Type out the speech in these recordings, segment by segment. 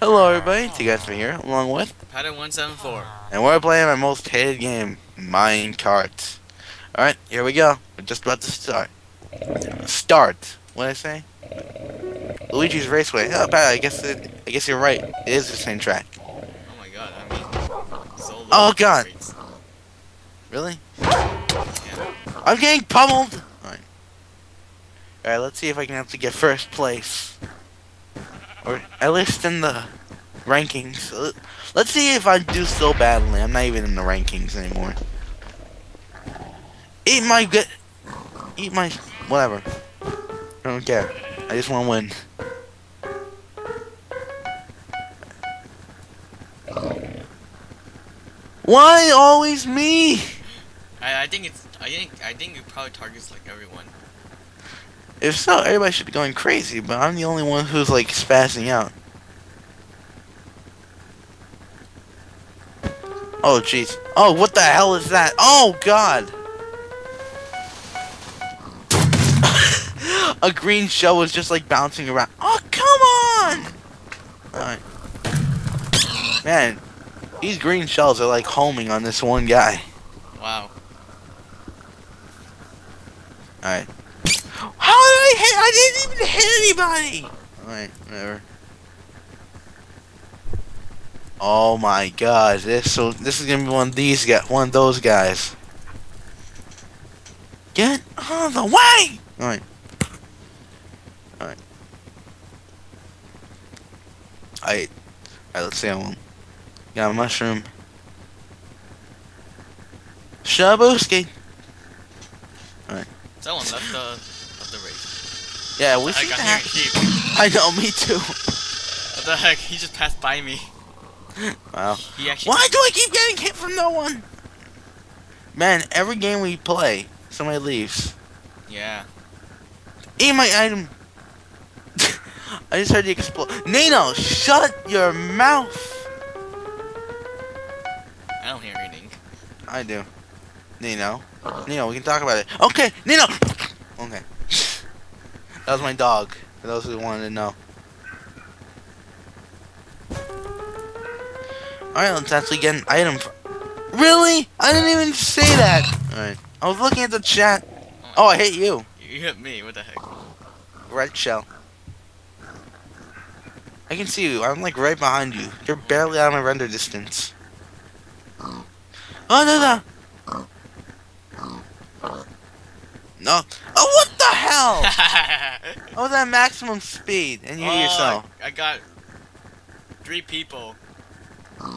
Hello everybody, T guys here, along with, Pater 174. and we're playing our most hated game, MineKart. Alright, here we go. We're just about to start. Start. What did I say? Luigi's Raceway. Oh, Pat, I guess it, I guess you're right. It is the same track. Oh my god, I mean, solo. Oh, God. rates. Really? Yeah. I'm getting pummeled! Alright. Alright, let's see if I can actually get first place. Or at least in the rankings. Let- Let's see if I do so badly. I'm not even in the rankings anymore. Eat my good. Eat my. Whatever. I don't care. I just want to win. Why always me? I, I think it's, I think, I think it probably targets like everyone. If so, everybody should be going crazy, but I'm the only one who's like spazzing out. Oh jeez. Oh, what the hell is that? Oh god. A green shell was just like bouncing around. Oh, come on! Alright. Man, these green shells are like homing on this one guy. Wow. Alright. How did I hit? I didn't even hit anybody! Alright, whatever. Oh my god, this so this is gonna be one of these guys one of those guys. Get out of the way! Alright. Alright. Alright. Alright, let's see how one. Got a mushroom. Shabuski! Someone left the, left the race. Yeah, we I should got have. here. I know, me too. What the heck? He just passed by me. Wow. Why do I keep getting hit from no one? Man, every game we play, somebody leaves. Yeah. Eat my item. I just heard you explode. Nino, shut your mouth. I don't hear anything. I do. Nino. Nino, we can talk about it. Okay, Nino. Okay. That was my dog. For those who wanted to know. Alright, let's actually get an item. For really? I didn't even say that. Alright. I was looking at the chat. Oh, I hit you. You hit me. What the heck? Red shell. I can see you. I'm like right behind you. You're barely out of my render distance. Oh no no. No. Oh hell? I was at maximum speed and you oh, yourself. I, I got three people.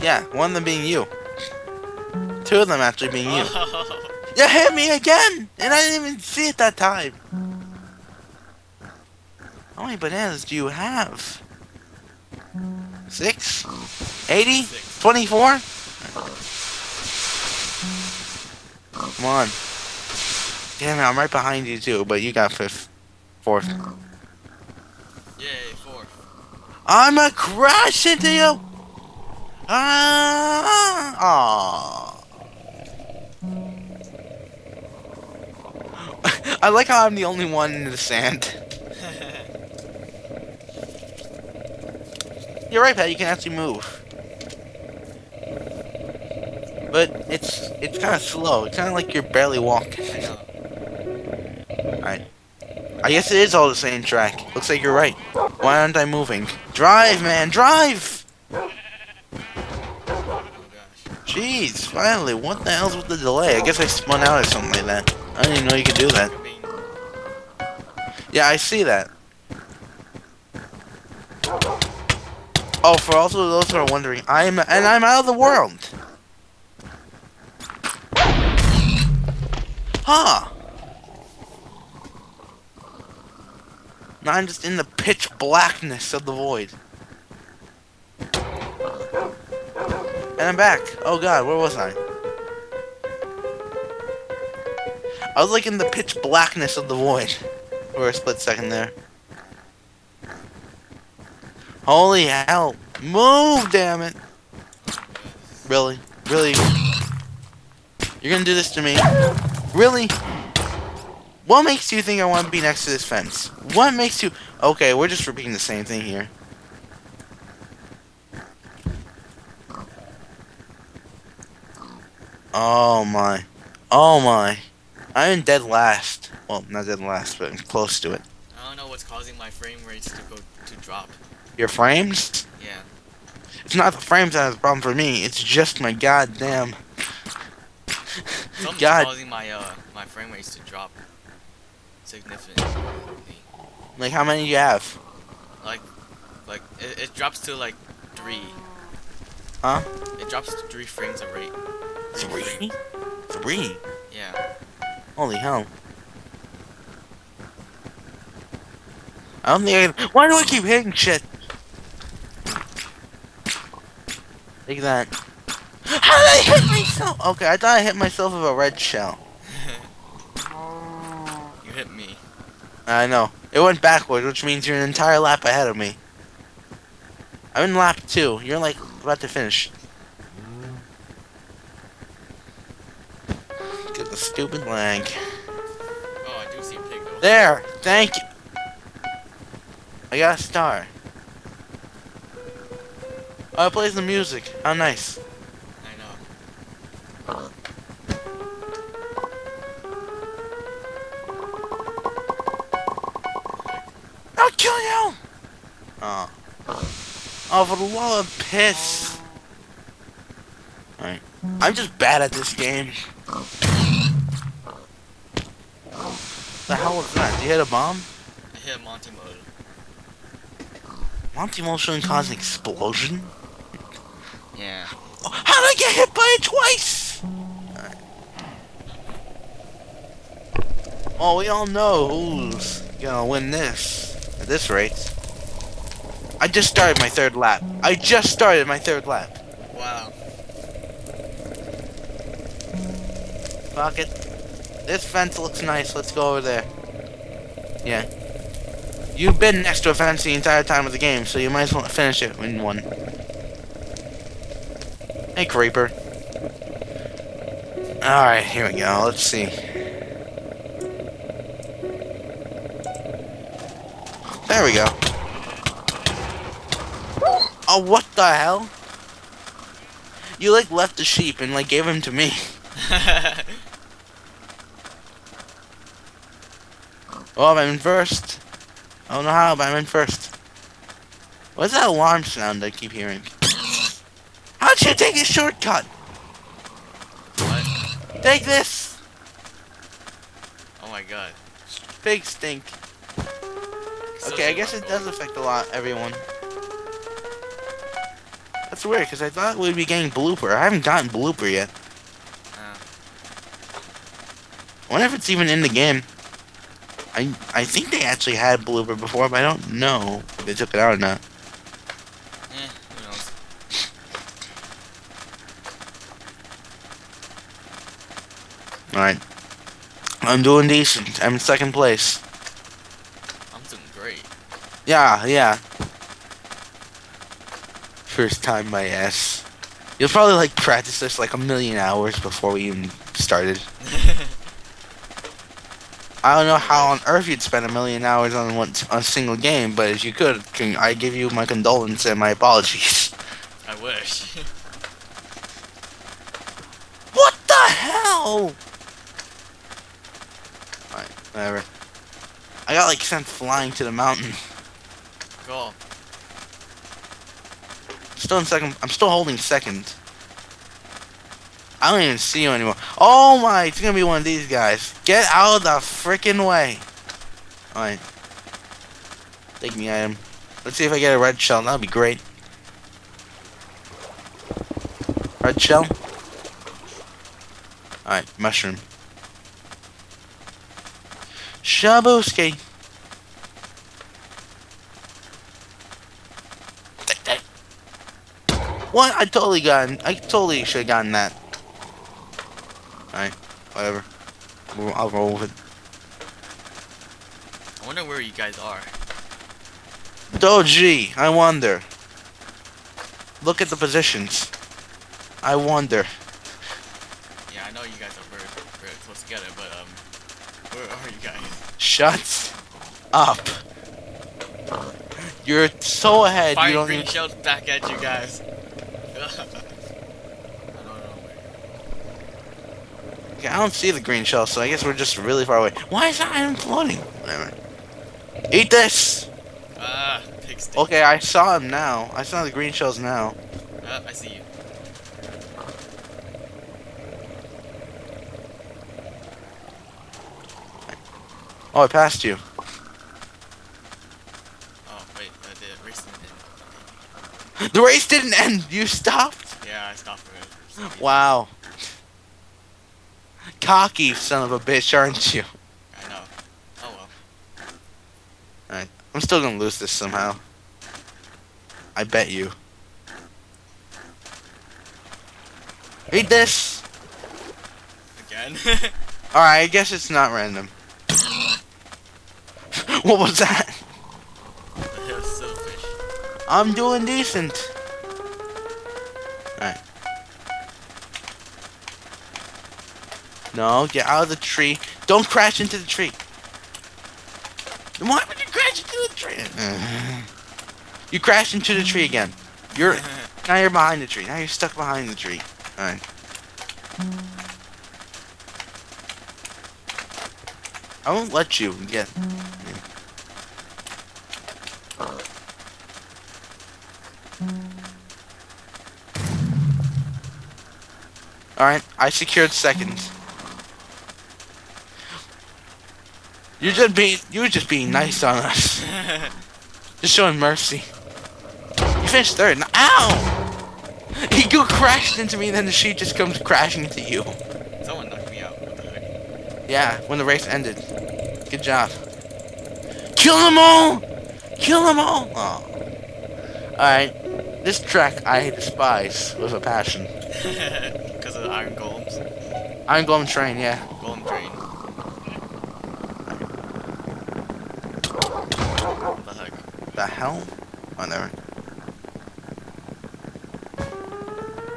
Yeah, one of them being you. Two of them actually being you. Oh. You hit me again! And I didn't even see it that time. How many bananas do you have? Six? Eighty? Twenty-four? Come on. Damn it, I'm right behind you too, but you got fifth. Fourth. Yay, four. I'm gonna crash into you! Ah! Aw. I like how I'm the only one in the sand. You're right, Pat. You can actually move, but it's it's kind of slow. It's kind of like you're barely walking. I guess it is all the same track. Looks like you're right. Why aren't I moving? Drive, man, drive! Jeez, finally. What the hell's with the delay? I guess I spun out or something like that. I didn't even know you could do that. Yeah, I see that. Oh, for also those who are wondering, I'm and I'm out of the world. Huh. I'm just in the pitch blackness of the void. And I'm back. Oh god, where was I? I was like in the pitch blackness of the void for a split second there. Holy hell. Move, damn it. Really? Really? You're gonna do this to me? Really? What makes you think I want to be next to this fence? What makes you... Okay, we're just repeating the same thing here. Oh my. Oh my. I'm dead last. Well, not dead last, but I'm close to it. I don't know what's causing my frame rates to go to drop. Your frames? Yeah. It's not the frames that is the problem for me. It's just my goddamn. Something's God. causing my uh my frame rates to drop significantly. Like, how many do you have? Like like it, it drops to like three. Huh? It drops to three frames a rate. Three? frame. Three? Yeah. Holy hell. I don't think I. Why do I keep hitting shit? Take that. How did I hit myself? Okay, I thought I hit myself with a red shell. you hit me. I know. It went backwards, which means you're an entire lap ahead of me. I'm in lap two. You're like about to finish. Get the stupid lag. Oh, I do see a pig though. There! Thank you! I got a star. Oh, it plays the music. How nice. I know. Kill you! Oh. Oh, for the love of piss. Alright. I'm just bad at this game. The hell was that? Did you hit a bomb? I hit Monty Mole. Monty Mole shouldn't cause an explosion? Yeah. Oh, how did I get hit by it twice? Alright. Well, we all know who's gonna win this at this rate. I just started my third lap. I just started my third lap. Wow. Fuck it. This fence looks nice. Let's go over there. Yeah. You've been next to a fence the entire time of the game, so you might as well finish it in one. Hey, Creeper. Alright, here we go. Let's see. There we go. Oh, what the hell? You, like, left the sheep and, like, gave him to me. Oh, I'm in first. I don't know how, but I'm in first. What's that alarm sound I keep hearing? How'd you take a shortcut? what? Take this! Oh my god. Big stink. Okay, I guess it does affect a lot, everyone. That's weird, because I thought we'd be getting blooper. I haven't gotten blooper yet. I wonder if it's even in the game. I I think they actually had blooper before, but I don't know if they took it out or not. eh, who knows? Alright. I'm doing decent. I'm in second place. Doing great. Yeah, yeah. First time my ass. You'll probably like practice this like a million hours before we even started. I don't know how on earth you'd spend a million hours on one on a single game, but if you could, can I give you my condolence and my apologies. I wish. What the hell? Alright, whatever. I got like sent flying to the mountain. Go. Still in second. I'm still holding second. I don't even see you anymore. Oh my! It's gonna be one of these guys. Get out of the freaking way. Alright. Take me item. Let's see if I get a red shell. That'd be great. Red shell. Alright, mushroom. Shabuski. Take that. What? I totally got. I totally should have gotten that. Alright, whatever. I'll roll with it. I wonder where you guys are. Doji, I wonder. Look at the positions. I wonder. Yeah, I know you guys are very, very close together, but um, where are you guys? Shut up. You're so ahead. you don't green even. shells back at you guys. I don't know where. Okay, I don't see the green shell, so I guess we're just really far away. Why is that item floating? Whatever. Eat this! Ah, pig stick. Okay, I saw him now. I saw the green shells now. Ah, I see you. Oh, I passed you. The race didn't end. You stopped. Yeah, I stopped it. Wow. Cocky son of a bitch, aren't you? I know. Oh well. I'm still gonna lose this somehow. I bet you. Eat this. Again? Alright, I guess it's not random. what was that? The hell silverfish. I'm doing decent. Alright. No, get out of the tree. Don't crash into the tree. Why would you crash into the tree? You crashed into the tree again. You're now you're behind the tree. Now you're stuck behind the tree. Alright. I won't let you get I secured second. You're just being you're just being nice on us. Just showing mercy. You finished third. Ow! He go crashed into me, and then the sheet just comes crashing into you. Someone knocked me out. What the heck? Yeah, when the race ended. Good job. Kill them all! Kill them all! Oh. Alright. This track I despise with a passion. Because of the iron golems. Iron Golem Train, yeah. Golem train. What the heck? The hell? Oh, never.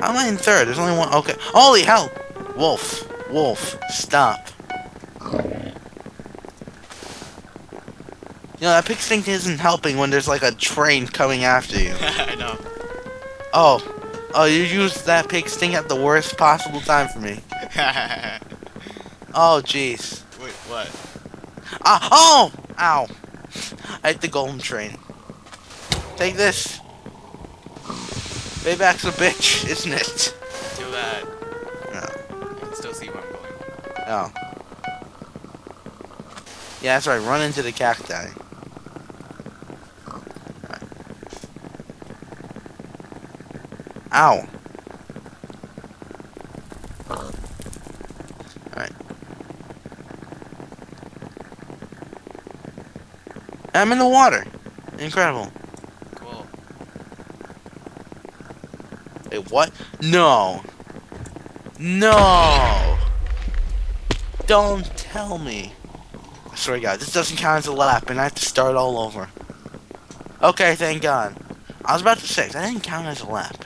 How am I in third? There's only one. Okay. Holy hell! Wolf. Wolf. Stop. You know, that pig stink isn't helping when there's like a train coming after you. I know. Oh. Oh, you used that pig sting at the worst possible time for me. Oh, jeez. Wait, what? Ah, oh! Ow. I hit the golem train. Take this. Payback's a bitch, isn't it? Too bad. No. You can still see where I'm going. Oh. Yeah, that's right. Run into the cacti. Ow. Alright. I'm in the water. Incredible. Cool. Wait, what? No. No. Don't tell me. I swear to God, this doesn't count as a lap, and I have to start all over. Okay, thank God. I was about to say, that didn't count as a lap.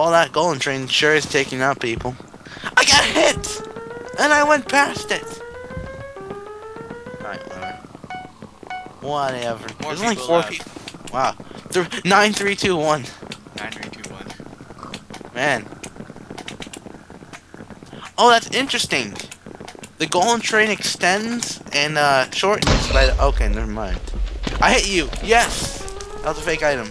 Well, that golem train sure is taking out people. I got hit! And I went past it! Alright, whatever. Whatever. More There's only four people. Wow. Th- nine, three, two, one. Nine, three, two, one. Man. Oh, that's interesting. The golem train extends and uh, shortens by the. Okay, never mind. I hit you. Yes. That was a fake item.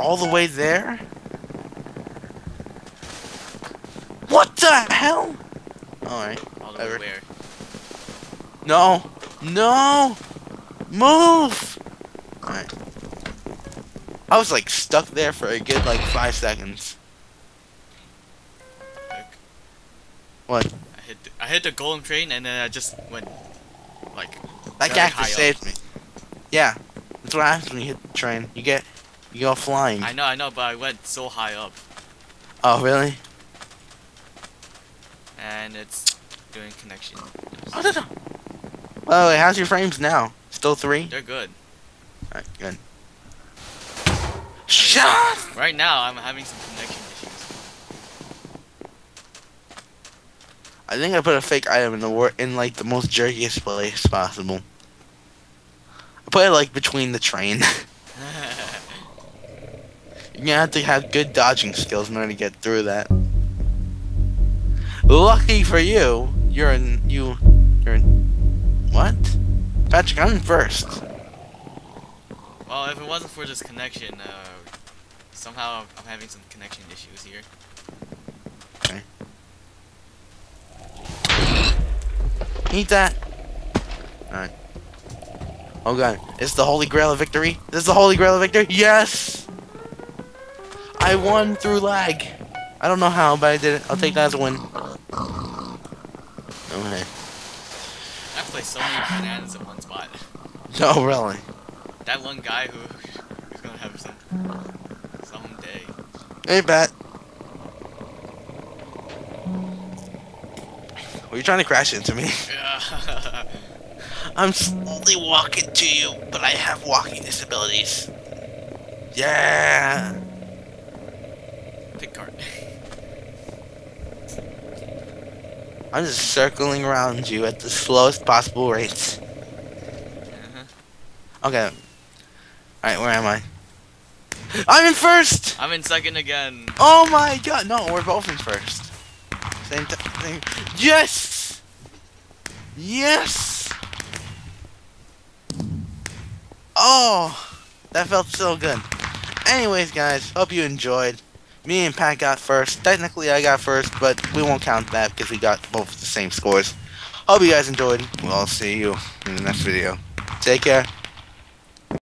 All the way there. What the hell? All right. All the way where? No. No. Move. Alright. I was like stuck there for a good like five seconds. What? I hit the, I hit the golem train and then I just went like That Very high cactus up. saved me. Yeah. That's what happens when you hit the train. You get you go flying. I know I know but I went so high up Oh really? and it's doing connection. Oh no no. Oh wait, how's your frames now? Still three? They're good. Alright, good. Shut Right now I'm having some connection issues. I think I put a fake item in the war in like the most jerkiest place possible. I put it like between the train. You're gonna have to have good dodging skills in order to get through that. Lucky for you, you're in you you're in what? Patrick, I'm in first. well, if it wasn't for this connection, uh, somehow I'm having some connection issues here. Okay. Eat that. Alright. Oh god. Is the Holy Grail of victory? This is the Holy Grail of victory? Yes! I won through lag. I don't know how, but I did it. I'll take that as a win. Okay. I play so many bananas in one spot. No, really. That one guy who who's gonna have some someday. Hey, Bat. Were you trying to crash into me? I'm slowly walking to you, but I have walking disabilities. Yeah. Pick card. I'm just circling around you at the slowest possible rates. Uh-huh. Okay. Alright, where am I? I'm in first! I'm in second again. Oh my god! No, we're both in first. Same thing. Yes! Yes! Oh! That felt so good. Anyways, guys, hope you enjoyed. Me and Pat got first. Technically, I got first, but we won't count that because we got both the same scores. Hope you guys enjoyed. We'll see you in the next video. Take care.